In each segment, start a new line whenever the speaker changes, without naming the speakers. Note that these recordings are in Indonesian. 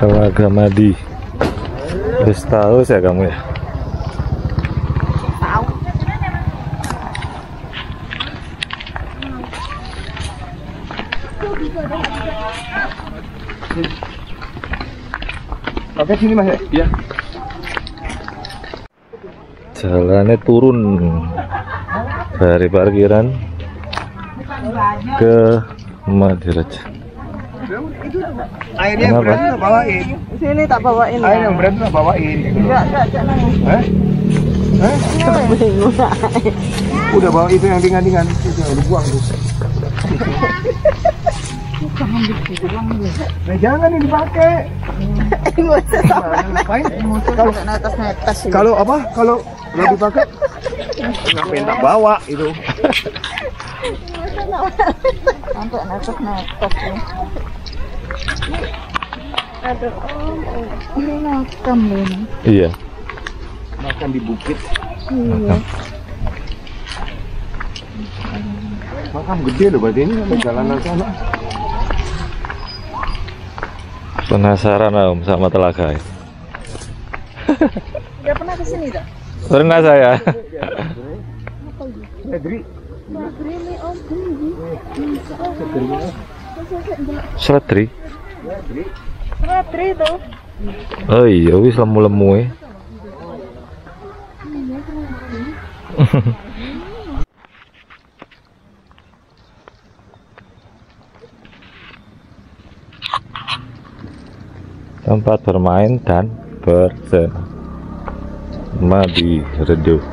Telaga Madi. Terus tahu saya kamu ya.
Oke sini mas ya? Iya.
Jalannya turun dari parkiran ke Madiraja.
Airnya
Kenapa?
berarti tak bawain.
Sini tak bawain
Air
ya.
yang berarti tak bawain.
Enggak, enggak, jangan?
Hah?
Bingung.
Udah bawa itu yang ringan-ringan. Itu yang dibuang tuh. Nah, jangan ini dipakai. Kalau apa? Kalau nggak dipakai ngapain tak bawa itu?
Sampai netes-netes. Aduh, oh, ini makam ini.
Iya.
Makan di bukit.
Iya.
Makam gede loh berarti ini ada jalanan sana.
Penasaran Om sama telaga ya?
Pernah ke sini tak?
Pernah saya.
Om
Seledri.
Tuh.
Oh iya, wis lemu-lemu ya. Tempat bermain dan bersenama di redup.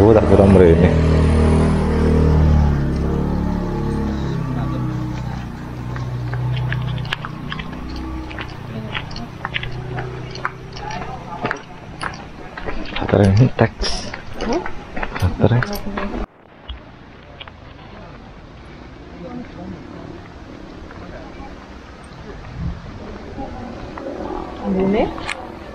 Oh, tak kurang teks. Baterai.
Ini
Oh, ini
salah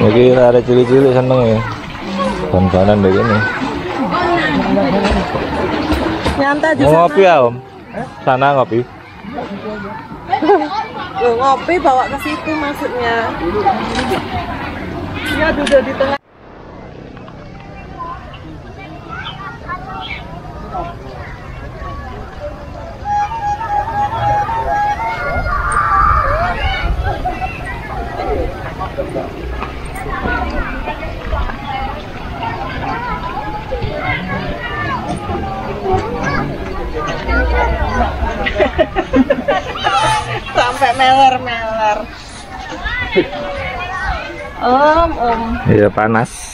Iki ada cilik-cilik seneng ya. Begini.
Nyantai di
ngopi ya, Om? Sana ngopi.
Ngopi bawa ke situ maksudnya. Ya duduk di tengah. Sampai meler-meler. Om, om.
Iya panas.